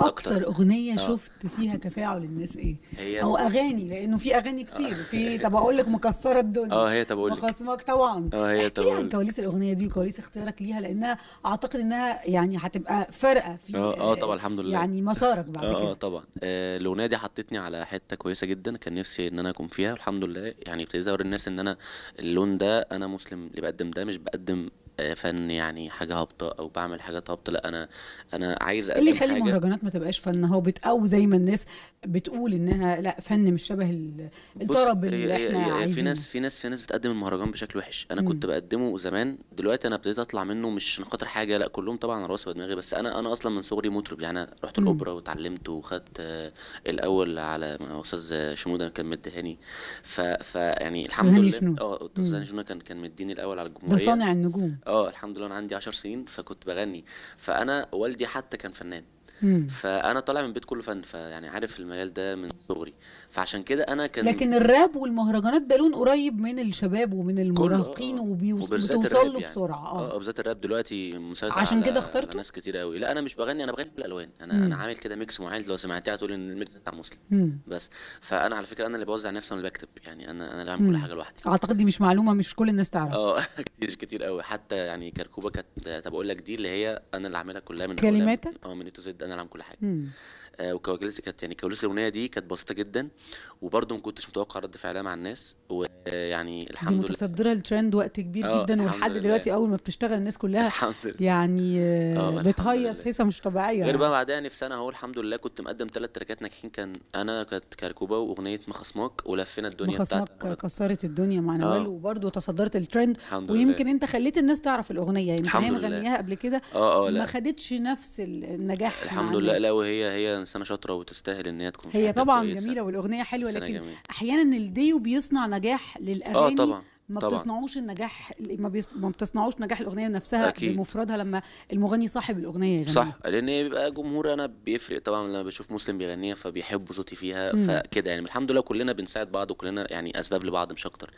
أكتر أغنية آه. شفت فيها تفاعل الناس إيه؟ هي أو أغاني لأنه في أغاني كتير. في طب أقول لك مكسرة الدنيا. آه هي طب أقول لك. وخصمك طبعا. آه هي طب عن كواليس الأغنية دي وكواليس اختيارك ليها لأنها أعتقد إنها يعني هتبقى فارقة في آه آه طبعا الحمد لله. يعني مسارك بعد آه آه كده. طبعا. آه، الأغنية دي حطتني على حتة كويسة جدا. كان نفسي إن أنا أكون فيها والحمد لله. يعني ابتديت أوري الناس إن أنا اللون ده أنا مسلم اللي بقدم ده مش بقدم آه، فن يعني حاجة هابطة أو بعمل حاجات هابطة لأ أنا أنا عايز اللي أقدم يخلي حاجة. المهرجانات ما تبقاش فن؟ هابط أو زي ما الناس بتقول إنها لأ فن مش شبه الطرب اللي هي إحنا هي هي في عايزينه. ناس في ناس في ناس بتقدم المهرجان بشكل وحش. أنا مم. كنت بقدمه زمان دلوقتي أنا ابتديت أطلع منه مش عشان خاطر حاجة لأ كلهم طبعا راسي ودماغي. بس أنا أنا أصلا من صغري مطرب يعني أنا رحت. الأوبرا واتعلمت وخدت آه، الأول على أستاذ شنودة كان مديهاني. ف ف يعني الحمد لله آه أستاذ شنودة كان كان مديني الأول على ده الجمهورية. صانع النجوم. آه الحمد لله أنا عندي 10 سنين فكنت بغني. فأنا والدي حتى كان فنان. مم. فأنا طالع من بيت كله فن فيعني عارف المجال ده من صغري. فعشان كده أنا كان لكن الراب والمهرجانات ده لون قريب من الشباب ومن آه المراهقين آه وبتوصل له يعني. بسرعة آه. آه بالذات الراب دلوقتي مسيطر عشان كده اخترته؟ ناس كتير قوي لا أنا مش بغني أنا بغني بالألوان. أنا أنا مم. عامل كده mix معين لو سمعتها هتقول إن ال mix بتاع مسلم. مم. بس. فأنا على فكرة أنا اللي بوزع نفسي وأنا اللي بكتب يعني أنا أنا اللي بعمل كل. حاجة لوحدي. أعتقد دي مش معلومة مش كل الناس تعرف. آه كتير كتير قوي حتى يعني كركوبة كانت طب أقول لك دي اللي هي أنا اللي عاملها كلها من كلماتك؟ آه من زد أنا اللي عامل كل حاجة مم. آه وكواليس كانت يعني كواليس الأغنية دي كانت بسيطة جدا وبرضه ما كنتش متوقع رد فعلها مع الناس ويعني دي الحمد لله. متصدرة الترند وقت كبير آه جدا ولحد دلوقتي أول ما بتشتغل الناس كلها الحمد لله. يعني آه، بتهيص هيصة مش طبيعية. غير بقى بعدها يعني في سنة أهو الحمد لله كنت مقدم ثلاث تراكات ناجحين كان أنا كانت كركوبة وأغنية مخصماك ولفينا الدنيا المهرجان كسرت الدنيا مع نوال وبرضه تصدرت الترند. الحمد ويمكن أنت خليت الناس تعرف الأغنية يمكن هي مغنياها قبل كده ما خدتش نفس ال- النجاح الحمد لله. لا وهي هي انسانه شاطرة وتستاهل إن هي تكون هي طبعا كويسة. جميلة والأغنية حلوة لكن جميلة. أحيانا الديو بيصنع نجاح آه للأغاني طبعا ما طبعا. بتصنعوش النجاح ما, بيص... ما بتصنعوش نجاح الأغنية نفسها أكيد. بمفردها لما المغني صاحب الأغنية يغنيها. صح لأن هي بيبقى جمهور أنا بيفرق طبعا لما بشوف مسلم بيغنيها فبيحبوا صوتي فيها فكده يعني. الحمد لله كلنا بنساعد بعض وكلنا يعني أسباب لبعض مش أكتر.